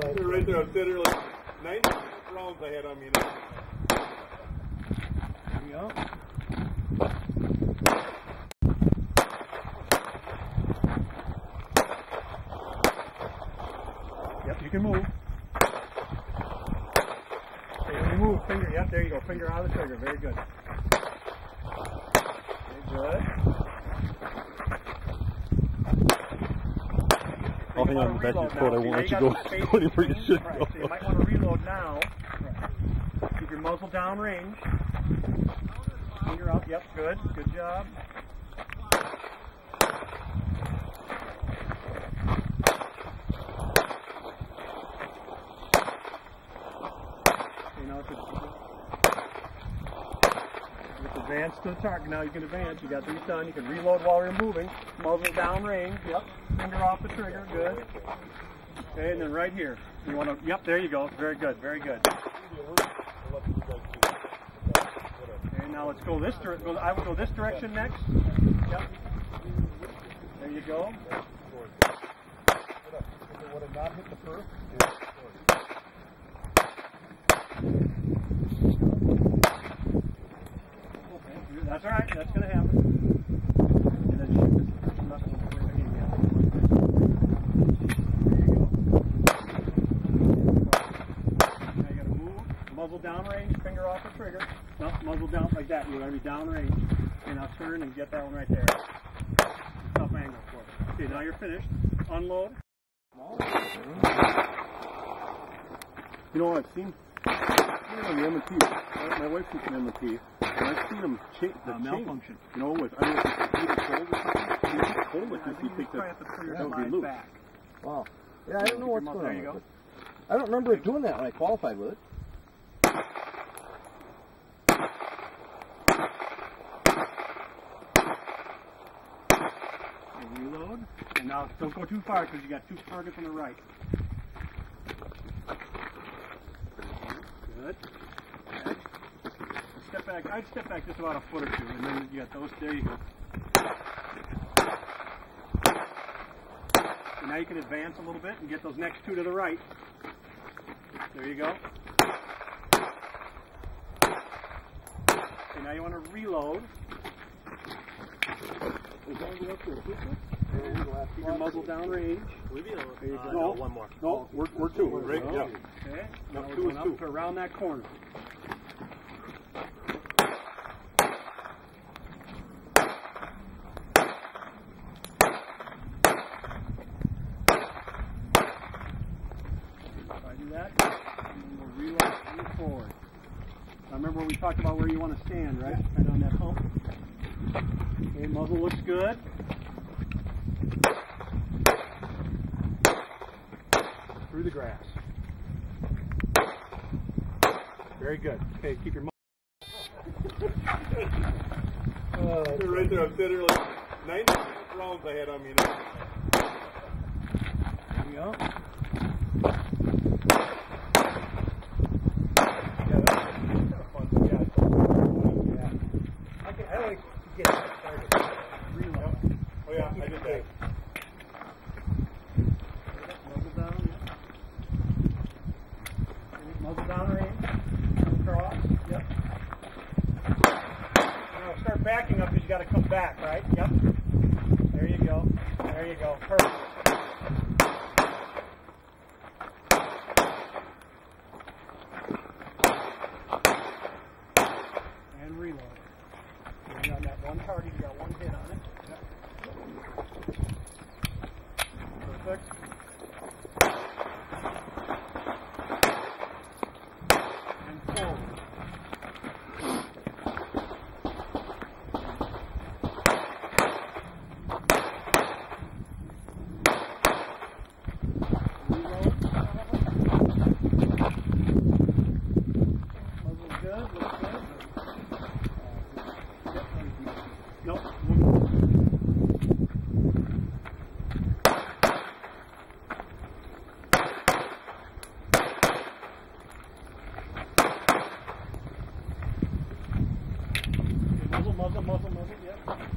They're right there. I'm sitting like 90 rounds I had on me now. There. Yep, you can move. Okay, move, finger, yep, there you go. Finger out of the trigger. Very good. Very good. I'll hang on to that Reload. I won't let you go got the space go anywhere you should Right, go. So you might want to reload now. Keep your muzzle down range. Finger up. Yep, good. Good job. Okay, now it's it's advance to the target. Now you can advance. You got these done. You can reload while you're moving. Muzzle down range. Yep. Finger off the trigger. Good. Okay, and then right here. You want to, yep, there you go. Very good, very good. Okay, now let's go this direction. I would go this direction next. Yep. There you go. Would have not hit the first. Okay, all right. That's going to happen. And then shoot and you. Now you got to move, muzzle down range, finger off the trigger. No, muzzle down like that. You got to be down range. Okay, now turn and get that one right there. Tough angle for it. Okay, now you're finished. Unload. You know, I've seen, seen it on the M&P. My, wife shoots an M&P, and I've seen them cha- the Uh, malfunction. You know, with I don't know if it's either cold or something. If it's cold, like I this, think you you think probably that have to pull your that would be loose. back. Wow. Yeah, I don't know what's going on. you go. I don't remember it doing that when I qualified with it. Reload. And now don't go too far because you got two targets on the right. Good. Okay. Step back. I'd step back just about a foot or two, and then you got those. There you go. And now you can advance a little bit and get those next two to the right. There you go. Okay, now you want to reload. Keep your muzzle down range. There you uh, go. No, one more. No, we're, we're two. Right, yeah. Okay. No, Now we're two going is up two. to around that corner. That, and we'll reload forward. Now remember we talked about where you want to stand, right? Right on that hump. Okay, muzzle looks good. Through the grass. Very good. Okay, keep your They're right there. I'm sitting like 90 rounds I had on me now. There you go. Okay. Down yep. Start backing up because you got to come back, right? Yep. There you go. There you go. Perfect. was it? Yeah.